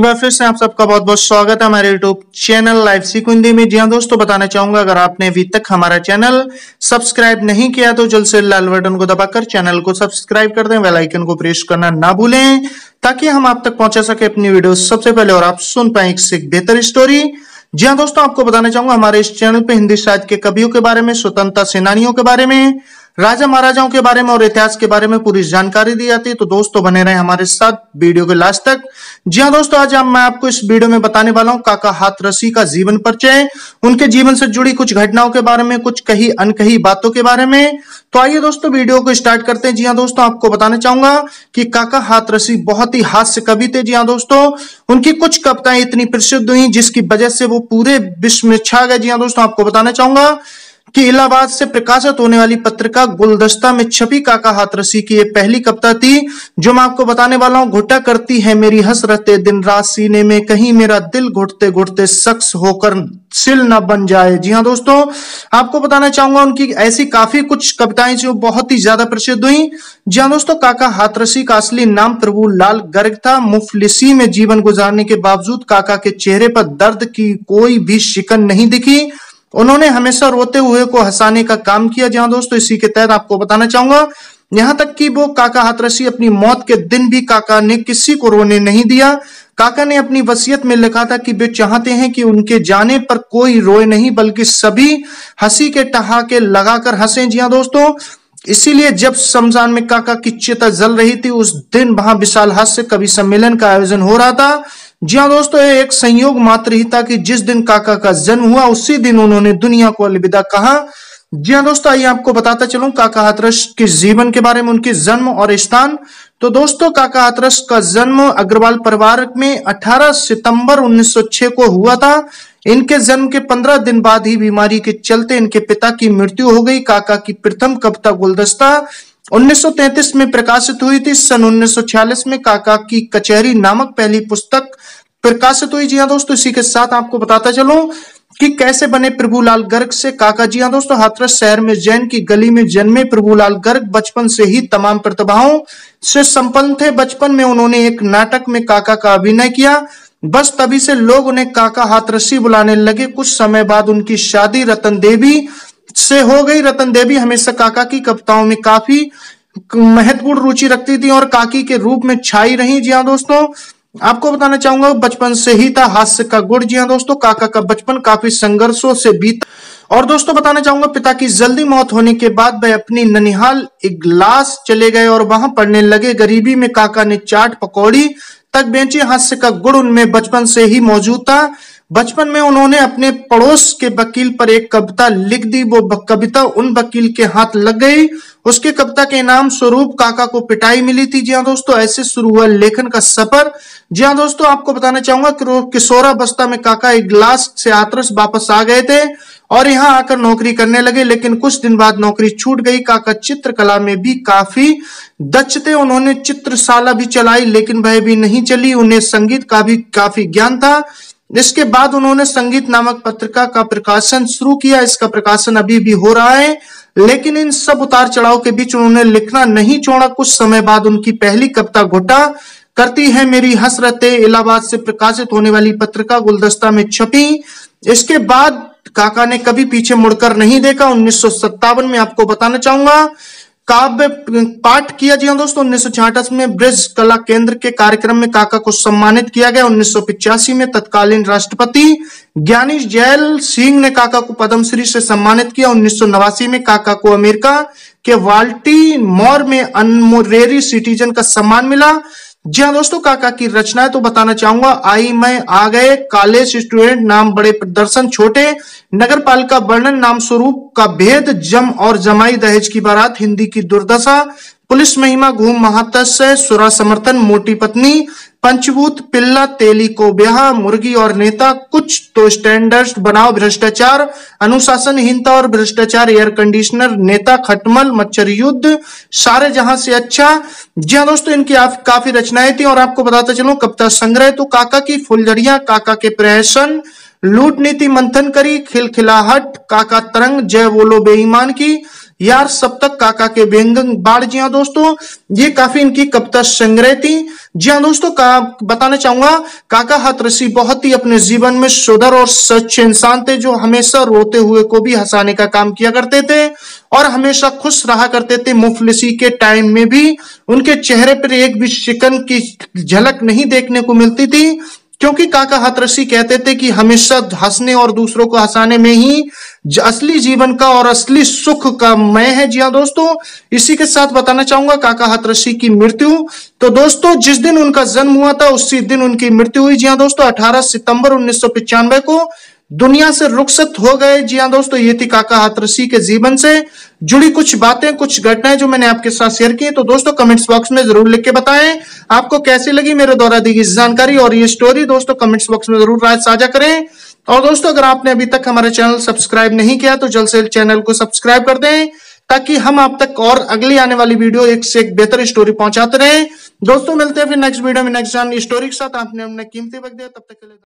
एक बार फिर से आप सबका बहुत बहुत स्वागत है हमारे यूट्यूब चैनल लाइव सीख हिंदी में। जी हाँ दोस्तों, बताना चाहूँगा, अगर आपने अभी तक हमारा चैनल सब्सक्राइब नहीं किया तो जल्द से लाल बटन को दबाकर चैनल को सब्सक्राइब कर दें आइकन को प्रेस करना ना भूलें, ताकि हम आप तक पहुँचा सके अपनी वीडियो सबसे पहले और आप सुन पाए एक बेहतर स्टोरी जी हाँ दोस्तों, आपको बताना चाहूँगा, हमारे इस चैनल पे हिंदी साहित्य के कवियों के बारे में, स्वतंत्रता सेनानियों के बारे में राजा महाराजाओं के बारे में और इतिहास के बारे में पूरी जानकारी दी जाती है। तो दोस्तों बने रहे हमारे साथ वीडियो के लास्ट तक। जी हाँ दोस्तों, आज मैं आपको इस वीडियो में बताने वाला हूँ काका हाथरसी का जीवन परिचय। उनके जीवन से जुड़ी कुछ घटनाओं के बारे में, कुछ कही अनकही बातों के बारे में। तो आइए दोस्तों, वीडियो को स्टार्ट करते हैं। जी हाँ दोस्तों, आपको बताना चाहूँगा कि काका हाथरसी बहुत ही हास्य कवि थे। जी हाँ दोस्तों, उनकी कुछ कविताएँ इतनी प्रसिद्ध हुई, जिसकी वजह से वो पूरे विश्व में छा गए। जी हाँ दोस्तों, आपको बताना चाहूँगा कि इलाहाबाद से प्रकाशित होने वाली पत्रिका गुलदस्ता में छपी काका हाथरसी की ये पहली कविता थी, जो मैं आपको बताने वाला हूँ, घुटा करती है मेरी हसरते, दिन रात सीने में कहीं मेरा दिल घुटते घुटते शख्स होकर सिल न बन जाए। जी हाँ दोस्तों, आपको बताना चाहूँगा उनकी ऐसी काफ़ी कुछ कविताएँ जो बहुत ही ज़्यादा प्रसिद्ध हुई। जी हाँ दोस्तों, काका हाथरसी का असली नाम प्रभु लाल गर्ग था। मुफलिसी में जीवन गुजारने के बावजूद काका के चेहरे पर दर्द की कोई भी शिकन नहीं दिखी। उन्होंने हमेशा रोते हुए को हंसाने का काम किया। जहाँ दोस्तों, इसी के तहत आपको बताना चाहूँगा, यहाँ तक कि वो काका हाथरसी अपनी मौत के दिन भी काका ने किसी को रोने नहीं दिया। काका ने अपनी वसीयत में लिखा था कि वे चाहते हैं कि उनके जाने पर कोई रोए नहीं, बल्कि सभी हँसी के टहाके लगाकर हंसे। जी हाँ दोस्तों, इसीलिए जब शमशान में काका की चिता जल रही थी, उस दिन वहाँ विशाल हास्य कवि सम्मेलन का आयोजन हो रहा था। जी हाँ दोस्तों एक संयोग मात्र ही था कि जिस दिन काका का जन्म हुआ, उसी दिन उन्होंने दुनिया को अलविदा कहा। जी हाँ दोस्तों, आइए आपको बताता चलूँ काका हाथरस के जीवन के बारे में, उनके जन्म और स्थान। तो दोस्तों, काका हाथरस का जन्म अग्रवाल परिवार में 18 सितंबर 1906 को हुआ था। इनके जन्म के 15 दिन बाद ही बीमारी के चलते इनके पिता की मृत्यु हो गई। काका की प्रथम कविता गुलदस्ता 1933 में प्रकाशित हुई थी। सन 1946 में काका की कचहरी नामक पहली पुस्तक प्रकाशित हुई जी हाँ दोस्तों, इसी के साथ आपको बताता चलूँ कि कैसे बने प्रभुलाल गर्ग से काका जी हाँ दोस्तों, हाथरस शहर में जैन की गली में जन्मे प्रभुलाल गर्ग, बचपन से ही तमाम प्रतिभाओं से संपन्न थे। बचपन में उन्होंने एक नाटक में काका का अभिनय किया। बस तभी से लोग उन्हें काका हाथरसी बुलाने लगे। कुछ समय बाद उनकी शादी रतन देवी से हो गई। रतन देवी हमेशा काका की कविताओं में काफ़ी महत्वपूर्ण रुचि रखती थी और काकी के रूप में छाई रही। जी हाँ दोस्तों आपको बताना चाहूँगा, बचपन से ही था हास्य का गुड़। जी हाँ दोस्तों, काका का बचपन काफ़ी संघर्षों से बीता। और दोस्तों, बताना चाहूँगा, पिता की जल्दी मौत होने के बाद वह अपनी ननिहाल इगलास चले गए और वहाँ पढ़ने लगे। गरीबी में काका ने चाट पकौड़ी तक बेची। हास्य का गुड़ उनमें बचपन से ही मौजूद था। बचपन में उन्होंने अपने पड़ोस के वकील पर एक कविता लिख दी। वो कविता उन वकील के हाथ लग गई। उसके कविता के नाम स्वरूप काका को पिटाई मिली थी। जी हाँ दोस्तों, ऐसे शुरू हुआ लेखन का सफ़र। जी हाँ दोस्तों, आपको बताना चाहूँगा किशोरा बस्ता में काका एक गिलास से आतरस वापस आ गए थे और यहाँ आकर नौकरी करने लगे, लेकिन कुछ दिन बाद नौकरी छूट गई। काका चित्रकला में भी काफ़ी दक्ष थे। उन्होंने चित्रशाला भी चलाई, लेकिन वह भी नहीं चली। उन्हें संगीत का भी काफ़ी ज्ञान था। इसके बाद उन्होंने संगीत नामक पत्रिका का प्रकाशन शुरू किया, इसका प्रकाशन अभी भी हो रहा है, लेकिन इन सब उतार चढ़ाव के बीच उन्होंने लिखना नहीं छोड़ा। कुछ समय बाद उनकी पहली कविता घोटा करती है, मेरी हसरते इलाहाबाद से प्रकाशित होने वाली पत्रिका गुलदस्ता में छपी। इसके बाद काका ने कभी पीछे मुड़कर नहीं देखा। उन्नीस सौ सत्तावन में आपको बताना चाहूँगा काव्य पाठ किया जी हाँ दोस्तों, उन्नीस में ब्रिज कला केंद्र के कार्यक्रम में काका को सम्मानित किया गया। उन्नीस में तत्कालीन राष्ट्रपति ज्ञानी जैल सिंह ने काका को पद्मश्री से सम्मानित किया। उन्नीस सौ नवासी में काका को अमेरिका के वाल्टी मोर में अनमोरेरी सिटीजन का सम्मान मिला। जी हाँ दोस्तों, काका की रचना है तो बताना चाहूँगा। आई, मैं, आ गए कॉलेज स्टूडेंट नाम बड़े प्रदर्शन छोटे नगर पालिका वर्णन, नाम स्वरूप का भेद, जम और जमाई, दहेज की बारात, हिंदी की दुर्दशा पुलिस महिमा घूम महात्स्य सुरा समर्थन, मोटी पत्नी, पंचभूत, पिल्ला, तेली को ब्याह, मुर्गी और नेता, कुछ तो स्टैंडर्ड बनाओ भ्रष्टाचार, अनुशासनहीनता और भ्रष्टाचार एयर कंडीशनर नेता, खटमल, मच्छर युद्ध, सारे जहाँ से अच्छा। जी हाँ दोस्तों, इनकी आप काफ़ी रचनाएँ थी और आपको बताता चलो, कविता संग्रह तो काका की फुलझड़िया, काका के प्रहसन लूट नीति मंथन करी, खिलखिलाहट, काका तरंग, जय बोलो बेईमान की। यार, सब तक काका के व्यंगन बाढ़ जी हाँ दोस्तों, ये काफ़ी इनकी कविता संग्रह थी जी हाँ दोस्तों, का बताना चाहूँगा, काका हाथरसी बहुत ही अपने जीवन में सुधर और सच्चे इंसान थे, जो हमेशा रोते हुए को भी हंसाने का काम किया करते थे और हमेशा खुश रहा करते थे। मुफलिसी के टाइम में भी उनके चेहरे पर एक भी शिकन की झलक नहीं देखने को मिलती थी। क्योंकि काका हाथरसी कहते थे कि हमेशा हंसने और दूसरों को हंसाने में ही असली जीवन का और असली सुख का मैं है। जी हाँ दोस्तों, इसी के साथ बताना चाहूँगा काका हतरसी की मृत्यु। तो दोस्तों, जिस दिन उनका जन्म हुआ था, उसी दिन उनकी मृत्यु हुई। जी हाँ दोस्तों 18 सितंबर उन्नीस को दुनिया से रुखसत हो गए। जी हाँ दोस्तों, ये थी काका हाथरसी के जीवन से जुड़ी कुछ बातें, कुछ घटनाएँ जो मैंने आपके साथ शेयर की तो दोस्तों कमेंट्स बॉक्स में ज़रूर लिख के बताएँ। आपको कैसी लगी मेरे द्वारा दी गई जानकारी और ये स्टोरी दोस्तों कमेंट्स बॉक्स में ज़रूर राय साझा करें। और दोस्तों, अगर आपने अभी तक हमारे चैनल सब्सक्राइब नहीं किया तो जल्द से चैनल को सब्सक्राइब कर दें, ताकि हम आप तक और अगली आने वाली वीडियो एक से एक बेहतर स्टोरी पहुंचाते रहे। दोस्तों, मिलते हैं फिर नेक्स्ट वीडियो में। नेक्स्ट स्टोरी के साथ आपने कीमती वक्त दिया। तब तक के लिए